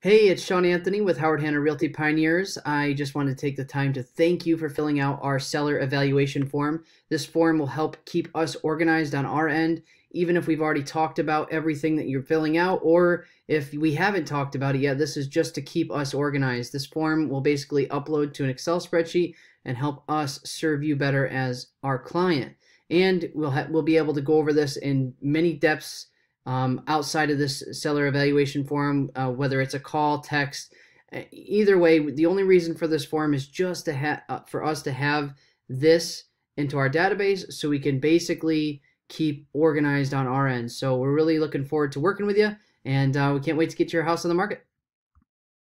Hey, it's Sean Anthony with Howard Hanna Realty Pioneers. I just wanted to take the time to thank you for filling out our seller evaluation form. This form will help keep us organized on our end, even if we've already talked about everything that you're filling out, or if we haven't talked about it yet, this is just to keep us organized. This form will basically upload to an Excel spreadsheet and help us serve you better as our client. And we'll, we'll be able to go over this in many depths um, outside of this seller evaluation form, uh, whether it's a call, text, either way, the only reason for this form is just to have uh, for us to have this into our database so we can basically keep organized on our end. So we're really looking forward to working with you, and uh, we can't wait to get your house on the market.